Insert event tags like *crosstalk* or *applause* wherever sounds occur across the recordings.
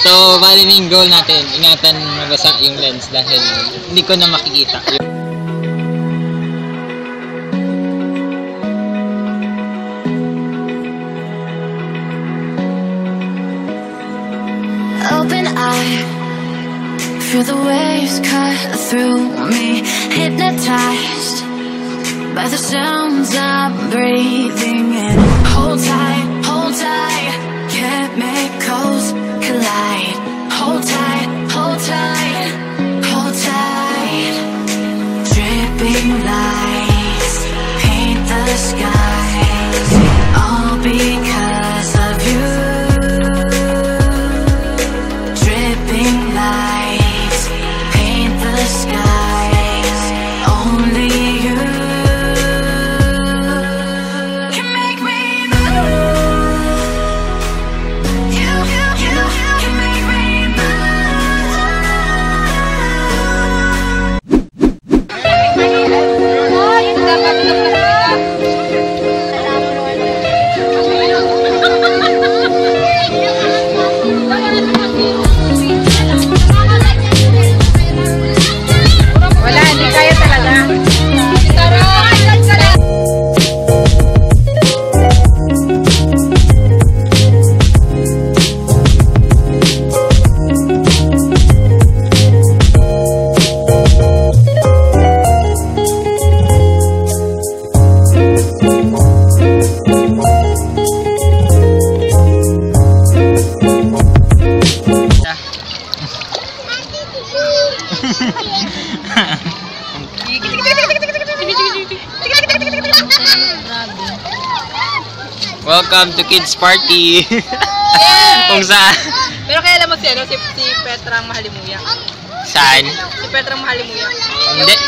So, bali goal natin. Ingatan mabasa yung lens dahil hindi ko na makikita. Open eye, feel the waves cut through me. Hypnotized by the sounds I'm breathing in. Welcome to Kids Party! *laughs* Kung saan? Pero kaya alam mo si, ano, si, si Petrang Mahalimuya. Saan? Si Petrang Mahalimuya. Hindi.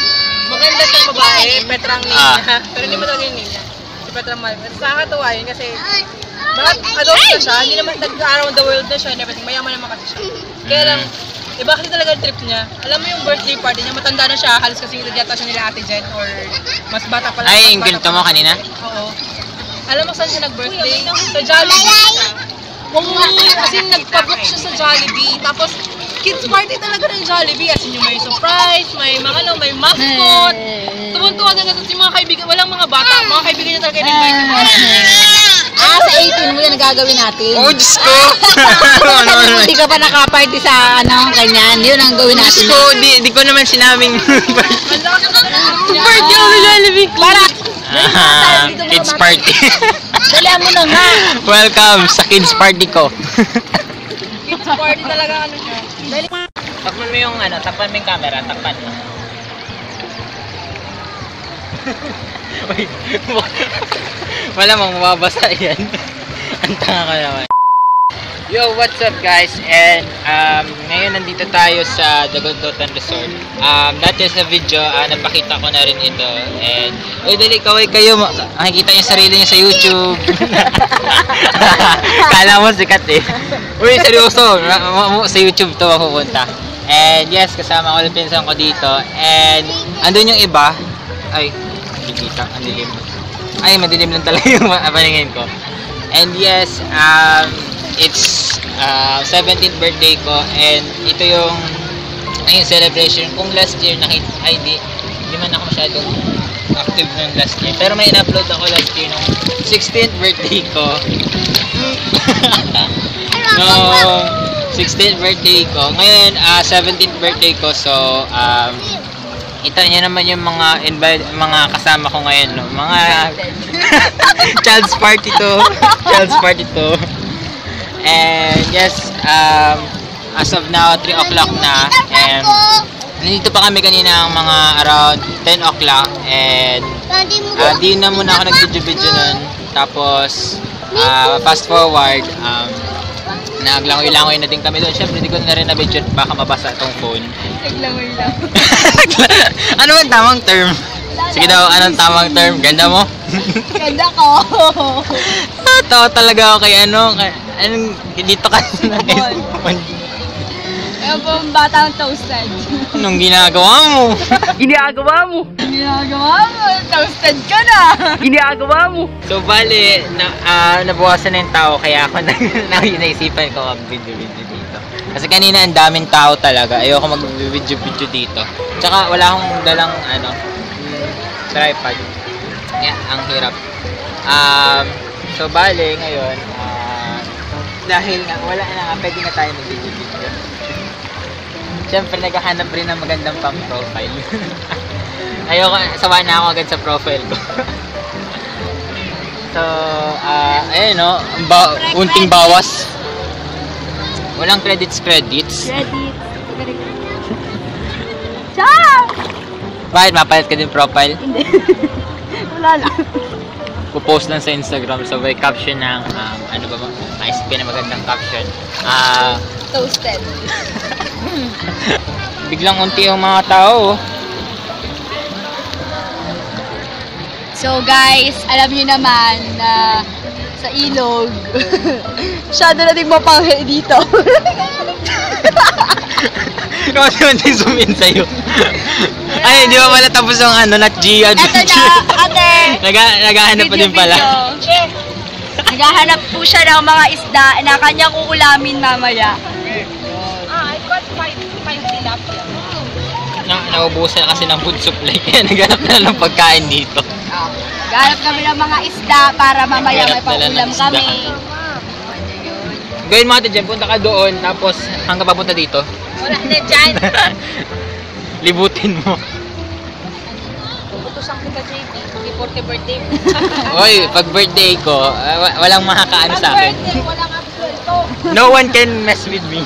Maganda sa babae, Petrang Nina. Ah. Pero hindi mo talaga yung Nina. Si Petrang Mahalimuya. Nakakatuwa yun kasi bakit adult na siya, hindi naman nag-around the world na siya and everything. Mayaman naman kasi siya. Kaya lang, iba kasi talaga yung trip niya. Alam mo yung birthday party niya, matanda na siya, halos kasi yata siya nila Ate Jen or mas bata pa lang. Ay, yung pa mo kanina? Oo. Alam mo saan siya nag-birthday? Sa Jollibee. Oo, kasi nagpa-book siya sa Jollibee. Tapos, kids party talaga ng Jollibee. As in, yung may surprise, may mga ano, may mascot. Tumuntuwa talaga sa mga kaibigan. Walang mga bata. Mga kaibigan niya talaga yung Ah, sa 18 mo yan gagawin natin. Oh, Diyos ko! *laughs* ano, ano, Hindi ka pa nakaparty sa ano, kanyan. Yun ang gawin Diyos natin. ko, di, di ko naman sinabing Birthday *laughs* ako ng Jollibee. Para, Ah, kids party. *laughs* dalihan mo na nga. Welcome sa kids party ko. Kids party talaga ano siya. Takpan mo yung ano, takpan mo yung camera, takpan mo. *laughs* Wait, *laughs* wala mang mababasa yan. Ang tanga ko naman. Yo, what's up guys? And um, ngayon nandito tayo sa Dagondotan Resort. Um, dati sa video, ah, napakita ko na rin ito. And, uy, dali, kaway kayo. ma- Makikita niyo sarili niyo sa YouTube. *laughs* Kala mo sikat eh. Uy, seryoso. Sa YouTube to mapupunta. And yes, kasama ko yung pinsan ko dito. And andun yung iba. Ay, hindi kita. Ang dilim. Ay, madilim lang talaga *laughs* yung paningin ko. And yes, um, it's uh, 17th birthday ko. And ito yung ayun, celebration. Kung last year nakita, ay di, hindi man ako masyadong active nung last year. Pero may in-upload ako last year nung 16th birthday ko. *laughs* no 16th birthday ko. Ngayon, ah 17th birthday ko. So, um, ito niya naman yung mga invite, mga kasama ko ngayon. No? Mga child's party to. *laughs* child's party to. *laughs* Yes, um, as of now, 3 o'clock na. And nandito pa kami kanina ng mga around 10 o'clock. And Ah, di na muna ako nag-video-video nun. Tapos, ah, fast forward, um, naglangoy-langoy na din kami doon. Siyempre, di ko na rin na-video baka mabasa itong phone. Naglangoy lang. *laughs* ano ang tamang term? Sige daw, anong tamang term? Ganda mo? *laughs* Ganda ko. Tawa talaga ako kay ano, kay, anong, dito ka na Ayun po ang batang toasted. Anong ginagawa mo? Ginagawa mo. Ginagawa mo. Toasted ka na. Ginagawa mo. So, bali, na, ah, nabawasan na yung tao, kaya ako *laughs* na, na naisipan ko mag-video-video dito. Kasi kanina ang daming tao talaga. Ayoko mag-video-video dito. Tsaka wala akong dalang ano, tripod. Yeah, ang hirap. Um, so bale ngayon, ah, dahil nga wala na nga, pwede na tayo mag-video-video. Siyempre, naghahanap rin ng magandang pang profile. *laughs* Ayoko, sawa na ako agad sa profile ko. *laughs* so, ah, ayun no, ba unting bawas. Walang credits credits. Ready. Ciao! Bakit mapalit ka din profile? *laughs* Wala lang. Pupost lang sa Instagram so may caption ng um, ano ba ko na magandang caption. Ah, Toasted. *laughs* biglang unti yung mga tao. oh. So guys, alam niyo naman na sa ilog, *laughs* masyado na din mapanghe dito. Kasi hindi zoom in sa'yo. Ay, di ba pala tapos yung ano, not G Eto adventure. na, ate. Naga, naghahanap pa din pala. Naghahanap po siya ng mga isda na kanyang uulamin mamaya. Ah, I got five, five tilapia. Na, naubusan kasi ng food supply *laughs* kaya naghanap na ng pagkain dito. Naghahanap kami ng mga isda para mamaya may paulam kami. Gawin mo ate dyan, punta ka doon, tapos hanggang papunta dito. Wala na dyan. *laughs* Libutin mo. Puputusan kita, JP. Happy 40 birthday. *laughs* Oy, pag birthday ko, wa- walang makakaano sa akin. birthday, walang absuelto. No one can mess with me.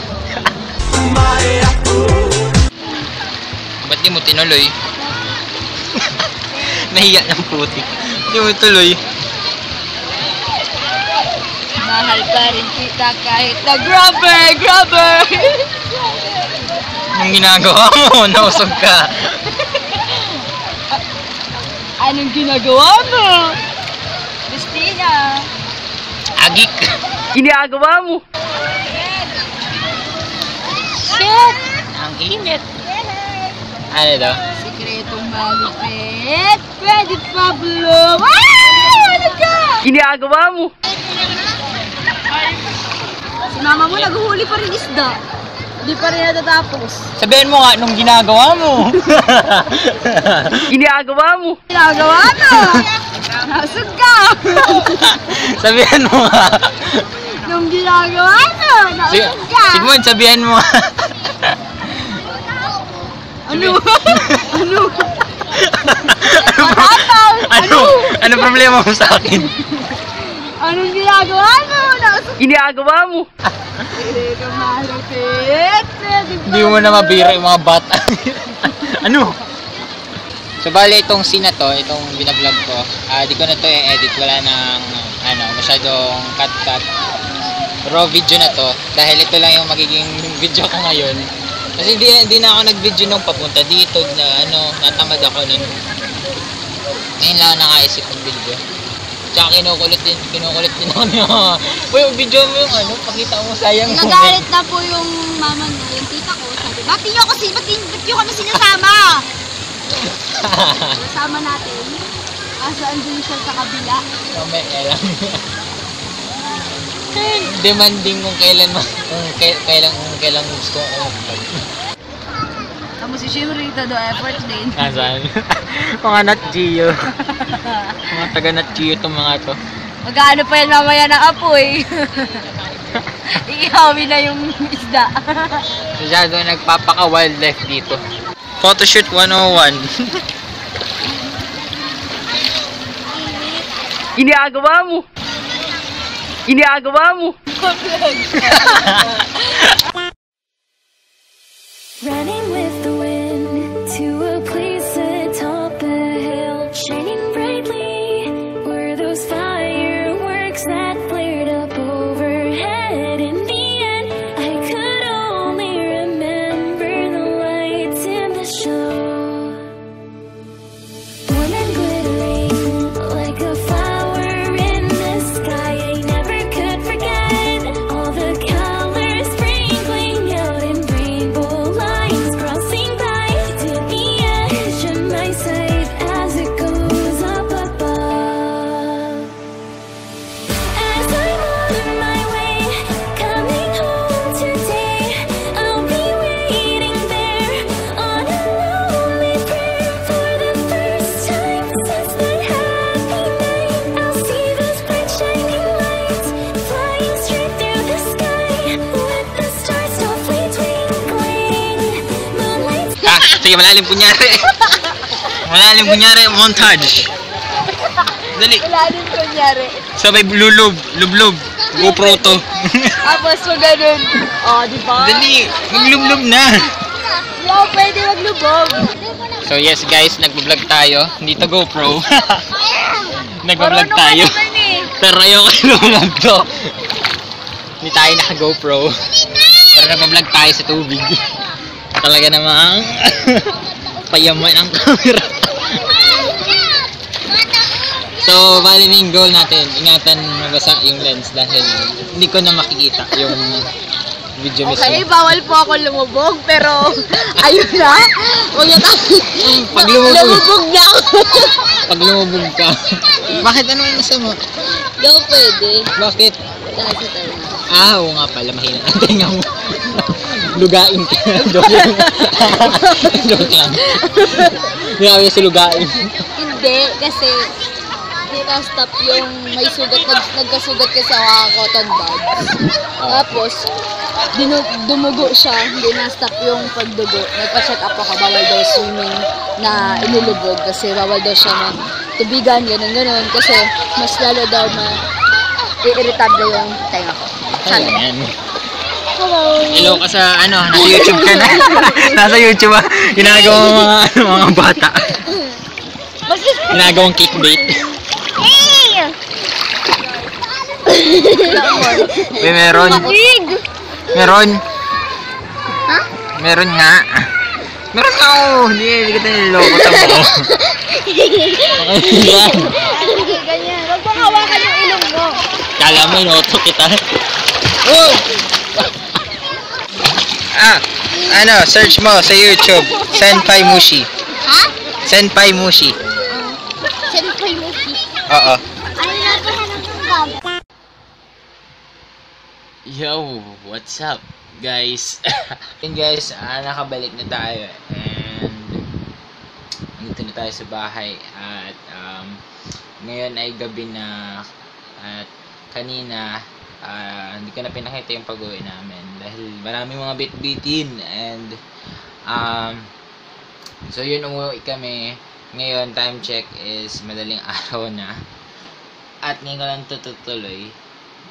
Ba't di mo tinuloy? *laughs* Nahiya ng putik. Di mo tuloy. Mahal pa rin kita kahit na grabber, grabber. *laughs* Anong ginagawa mo? *laughs* Nausog ka. Anong ginagawa mo? Christina. Agik. Ginagawa mo? Shit! Ang init. Ano daw? Sikretong malupit. Pwede Pablo. Ah! Ano ka? Ginagawa mo. Si mama mo naghuli pa rin isda. Hindi pa rin natatapos. Sabihin mo nga nung *laughs* ginagawa mo. Ginagawa mo. Ginagawa mo. Nasog ka. *laughs* sabihin mo nga. Nung ginagawa mo, Sige, nasog ka. Sigmund, sabihin mo nga. Ano? ano? *laughs* ano, ano, ano problema mo sa akin? Anong ginagawa mo? Nasog Ginagawa mo. ka malupit. Pwede Hindi mo na mabira yung mga bata. *laughs* ano? So, bale, itong scene na to, itong binablog ko, ah di ko na to i-edit. Wala nang, ano, masyadong cut-cut. Raw video na to. Dahil ito lang yung magiging *laughs* video ko ngayon. Kasi hindi, hindi na ako nag-video nung papunta dito na, ano, natamad ako nun. Ngayon lang ako nakaisip ng video. Tsaka kinukulit din, kinukulit din ako niya. *laughs* Uy, video mo yung ano, pakita mo sayang mo. Nagalit na po yung mama niya, yung tita ko. Sabi, ba't di nyo kasi, ba't nyo kami sinasama? *laughs* Kasama natin. Asa andun siya sa kabila. Mamaya lang. Demanding kung kailan kung kailan kung kailan gusto ko Tapos si Shimrita do effort din. Nasaan? *laughs* mga nat Gio. mga taga nat Gio itong mga to. Magkano pa yan mamaya ng apoy? *laughs* Iihawi na yung isda. Masyado nagpapaka-wildlife dito. Photoshoot 101. Ginagawa *laughs* mo. Ginagawa mo. Running Sige, malalim kunyari. *laughs* malalim kunyari, montage. Dali. Wala din kunyari. Sabay lulub, lublub. GoPro to. *laughs* Tapos mo ganun. Oh, di ba? Dali, maglublub na. Yo, pwede maglubog. So yes guys, nagbo-vlog tayo. Hindi to GoPro. *laughs* nagbo-vlog tayo. eh. Pero ayoko i-vlog to. Hindi tayo naka-GoPro. Pero nagbo-vlog tayo sa tubig. Talaga namang *laughs* payaman ang camera. So, bali na yung goal natin. Ingatan mabasa yung lens dahil hindi ko na makikita yung video mismo. Okay, bawal po ako lumubog, pero *laughs* ayun na. Huwag na tayo. Pag lumubog. Lumubog na ako. Pag lumubog ka. *laughs* Bakit ano yung masama? Yo, pwede. Bakit? Dahil sa tayo. Ah, oo nga pala, mahina *laughs* ang tinga mo. lugain ka. *laughs* Joke lang. *laughs* Joke lang. Grabe sa lugain. Hindi, kasi hindi na-stop yung may sugat, nag, nagkasugat ka sa cotton bud. Tapos, dinu, dumugo siya, hindi na-stop yung pagdugo. Nagpa-check up ako, bawal daw swimming na inulubog kasi bawal daw siya ng tubigan, ganun ganun. Kasi mas lalo daw ma iirritable yung tenga ko. Sabi. Ayan. Hello! Hello ka sa ano, nasa YouTube ka na. *laughs* nasa YouTube ah. Ginagawa mo mga, ano, mga bata. Ginagawang clickbait. Uy, meron. Meron. Ha? Meron nga. Meron nga oh. Hindi, hindi kita niloloko sa mo. Yan. Ganyan. Huwag mong hawakan yung ilong mo. Kala mo, inoto kita. Oh! ah, ano, search mo sa YouTube. Senpai Mushi. Ha? Senpai Mushi. Senpai Mushi. Oo. Ano na? Yo, what's up, guys? *laughs* Yun guys, ah, nakabalik na tayo and nandito na tayo sa bahay at um, ngayon ay gabi na at kanina ah, hindi ko na pinakita yung pag-uwi namin dahil maraming mga bit-bitin and um, so yun umuwi kami ngayon time check is madaling *laughs* araw na at ngayon ko lang tutuloy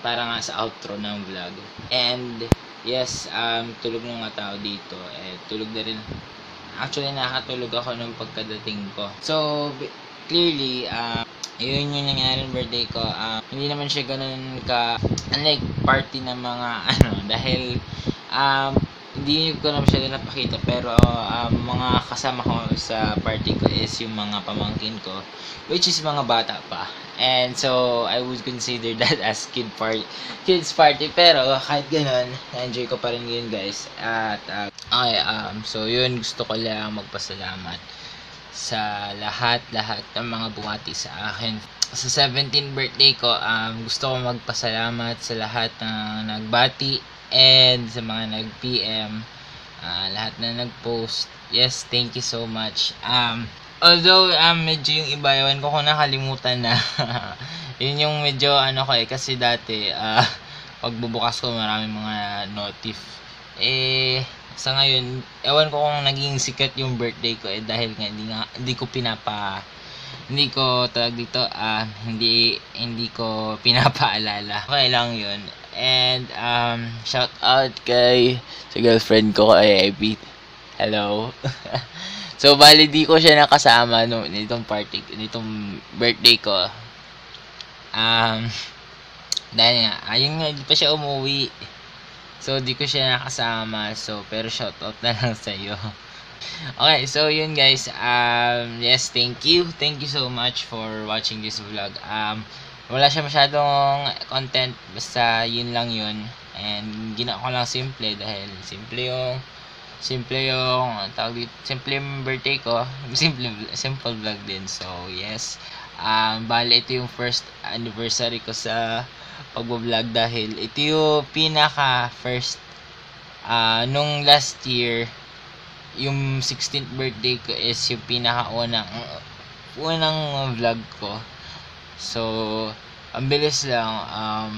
para nga sa outro ng vlog. And, yes, um, tulog na nga tao dito. Eh, tulog na rin. Actually, nakatulog ako nung pagkadating ko. So, clearly, um, yun yung nangyari ng birthday ko. Um, hindi naman siya ganun ka, unlike party ng mga, *laughs* ano, dahil, um, hindi ko naman siya napakita pero um, mga kasama ko sa party ko is yung mga pamangkin ko which is mga bata pa. And so I would consider *laughs* that as kid party kids party pero kahit ganun enjoy ko pa rin yun guys. At uh, okay um so yun gusto ko lang magpasalamat sa lahat-lahat ng mga bumati sa akin. Sa 17th birthday ko um gusto ko magpasalamat sa lahat ng nagbati and sa mga nag-PM ah, lahat na nag-post. Yes thank you so much. Um although um, medyo yung iba ewan ko kung nakalimutan na. *laughs* Yun yung medyo ano ko eh kasi dati ah pagbubukas ko maraming mga notif. Eh sa ngayon ewan ko kung naging sikat yung birthday ko eh dahil nga hindi, nga, hindi ko pinapa hindi ko tawag dito ah hindi hindi ko pinapaalala. *laughs* Okay lang yun. And um shout out kay sa girlfriend ko kay Abby. Hello. *laughs* So bali di ko siya nakasama no nitong party nitong birthday ko. Um *laughs* dahil nga ayun nga di pa siya umuwi so di ko siya nakasama so pero shout out na lang sa iyo *laughs* Okay, so yun guys. Um, yes, thank you. Thank you so much for watching this vlog. Um, wala siya masyadong content. Basta yun lang yun. And ginawa ko lang simple dahil simple yung simple yung tawag dito, simple yung birthday ko. *laughs* Simple simple vlog din. So, yes. Um, bale ito yung first anniversary ko sa pagbo-vlog dahil ito yung pinaka first ah nung last year yung 16th birthday ko is yung pinakaunang unang vlog ko. So, ang bilis lang um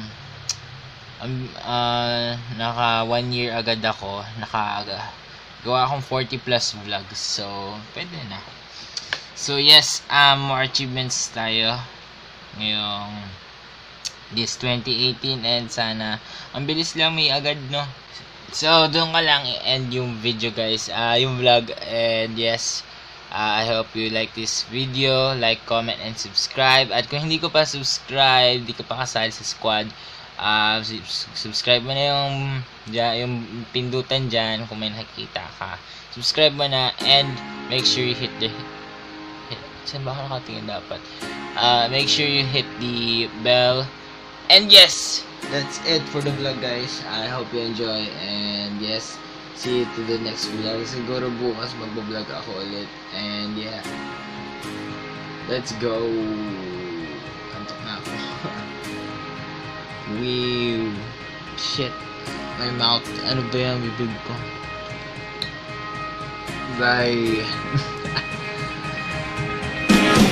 um, ah, naka one year agad ako naka gawa akong 40 plus vlogs. So, pwede na. So, yes, um, more achievements tayo ngayong this 2018 and sana ang bilis lang may agad no? So doon ka lang end yung video guys. Ah yung vlog. And yes ah, I hope you like this video. Like comment and subscribe. At kung hindi ko pa subscribe di ka pa kasali sa squad sub- subscribe mo na yung yung pindutan dyan kung may nakikita ka. Subscribe mo na and make sure you hit the saan ba ako nakatingin dapat. Uh, make sure you hit the bell. And yes that's it for the vlog guys. I hope you enjoy and yes see you to the next vlog. Siguro bukas magbablog ako ulit. And yeah let's go. Kantok na ako. *laughs* Wew. shit. My mouth ano ba yan bibig ko? Bye *laughs*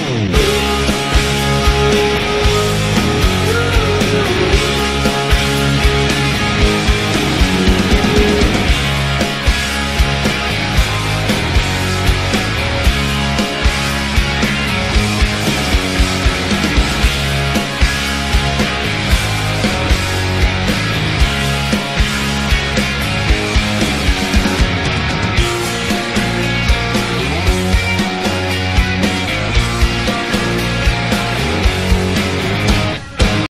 Boom.